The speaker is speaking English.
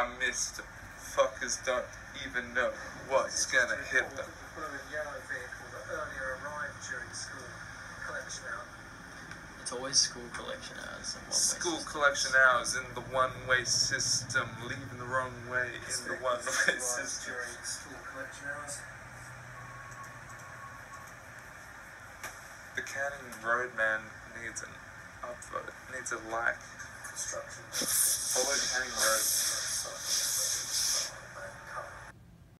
I missed them. Fuckers don't even know what's gonna hit them. It's always school collection hours School collection hours in the one-way system, leaving the wrong way in the one-way system. The Canning roadman needs an upvote, needs a like. Construction. Follow Canning Roadman.